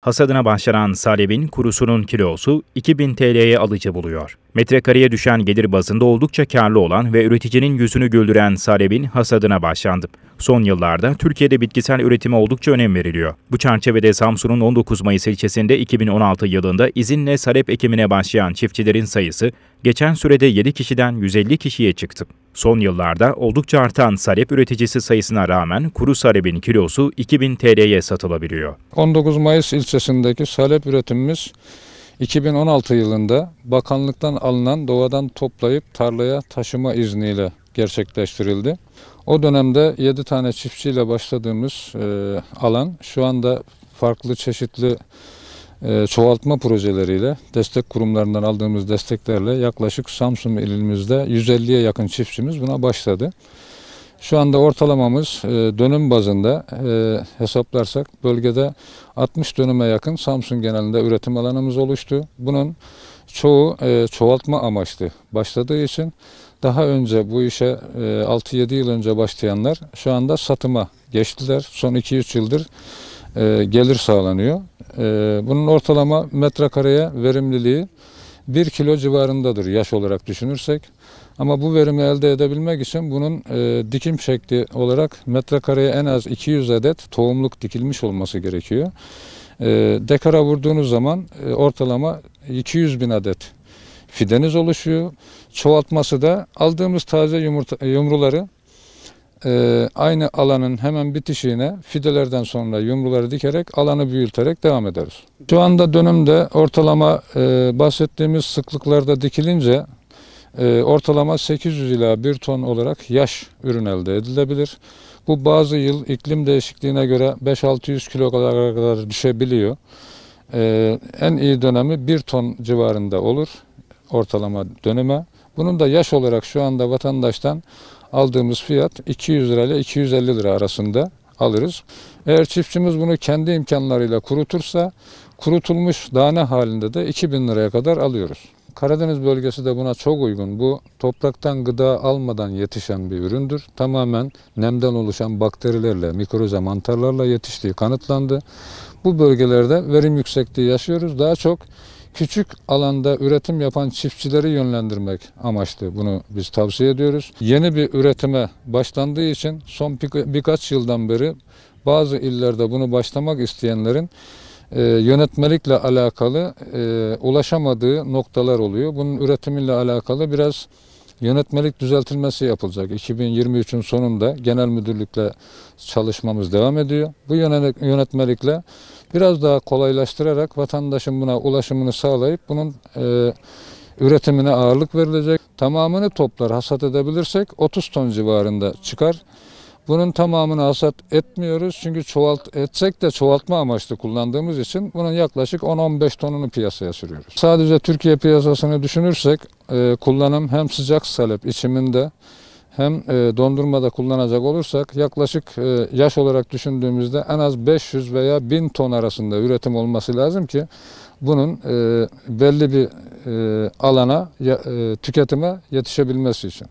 Hasadına başlanan salepin kurusunun kilosu 2000 TL'ye alıcı buluyor. Metrekareye düşen gelir bazında oldukça karlı olan ve üreticinin yüzünü güldüren salepin hasadına başlandı. Son yıllarda Türkiye'de bitkisel üretime oldukça önem veriliyor. Bu çerçevede Samsun'un 19 Mayıs ilçesinde 2016 yılında izinle salep ekimine başlayan çiftçilerin sayısı geçen sürede 7 kişiden 150 kişiye çıktı. Son yıllarda oldukça artan salep üreticisi sayısına rağmen kuru salepin kilosu 2000 TL'ye satılabiliyor. 19 Mayıs ilçesindeki salep üretimimiz 2016 yılında bakanlıktan alınan doğadan toplayıp tarlaya taşıma izniyle gerçekleştirildi. O dönemde 7 tane çiftçiyle başladığımız e, alan şu anda farklı çeşitli çoğaltma projeleriyle destek kurumlarından aldığımız desteklerle yaklaşık Samsun ilimizde 150'ye yakın çiftçimiz buna başladı. Şu anda ortalamamız e, dönüm bazında e, hesaplarsak bölgede 60 dönüme yakın Samsun genelinde üretim alanımız oluştu. Bunun çoğu e, çoğaltma amaçlı başladığı için daha önce bu işe e, 6-7 yıl önce başlayanlar şu anda satıma geçtiler. Son 2-3 yıldır e, gelir sağlanıyor. E, bunun ortalama metrekareye verimliliği 1 kilo civarındadır yaş olarak düşünürsek. Ama bu verimi elde edebilmek için bunun e, dikim şekli olarak metrekareye en az 200 adet tohumluk dikilmiş olması gerekiyor. E, dekara vurduğunuz zaman e, ortalama 200 bin adet fideniz oluşuyor. Çoğaltması da aldığımız taze yumurta, yumruları e, aynı alanın hemen bitişiğine fidelerden sonra yumruları dikerek alanı büyüterek devam ederiz. Şu anda dönümde ortalama e, bahsettiğimiz sıklıklarda dikilince e, ortalama 800 ila 1 ton olarak yaş ürün elde edilebilir. Bu bazı yıl iklim değişikliğine göre 5-600 kilo kadar düşebiliyor. E, en iyi dönemi 1 ton civarında olur ortalama döneme. Bunun da yaş olarak şu anda vatandaştan aldığımız fiyat 200 lira ile 250 lira arasında alırız. Eğer çiftçimiz bunu kendi imkanlarıyla kurutursa kurutulmuş tane halinde de 2000 liraya kadar alıyoruz. Karadeniz bölgesi de buna çok uygun. Bu topraktan gıda almadan yetişen bir üründür. Tamamen nemden oluşan bakterilerle, mikroza mantarlarla yetiştiği kanıtlandı. Bu bölgelerde verim yüksekliği yaşıyoruz. Daha çok küçük alanda üretim yapan çiftçileri yönlendirmek amaçlı bunu biz tavsiye ediyoruz. Yeni bir üretime başlandığı için son birkaç yıldan beri bazı illerde bunu başlamak isteyenlerin e, yönetmelikle alakalı e, ulaşamadığı noktalar oluyor. Bunun üretimiyle alakalı biraz yönetmelik düzeltilmesi yapılacak. 2023'ün sonunda genel müdürlükle çalışmamız devam ediyor. Bu yönetmelikle biraz daha kolaylaştırarak vatandaşın buna ulaşımını sağlayıp bunun e, üretimine ağırlık verilecek. Tamamını toplar hasat edebilirsek 30 ton civarında çıkar. Bunun tamamını hasat etmiyoruz çünkü çoğalt etsek de çoğaltma amaçlı kullandığımız için bunun yaklaşık 10-15 tonunu piyasaya sürüyoruz. Sadece Türkiye piyasasını düşünürsek e, kullanım hem sıcak salep içiminde hem e, dondurmada kullanacak olursak yaklaşık e, yaş olarak düşündüğümüzde en az 500 veya 1000 ton arasında üretim olması lazım ki bunun e, belli bir alana tüketime yetişebilmesi için.